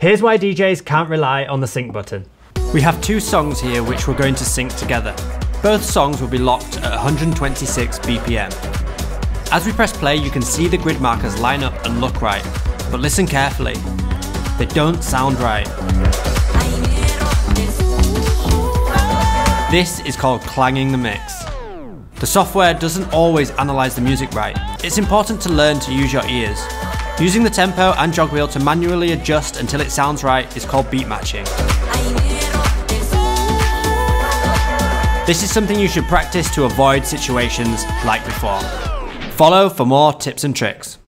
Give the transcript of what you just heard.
Here's why DJs can't rely on the sync button. We have two songs here which we're going to sync together. Both songs will be locked at 126 BPM. As we press play, you can see the grid markers line up and look right, but listen carefully. They don't sound right. This is called clanging the mix. The software doesn't always analyse the music right. It's important to learn to use your ears. Using the tempo and jog wheel to manually adjust until it sounds right is called beat matching. This is something you should practice to avoid situations like before. Follow for more tips and tricks.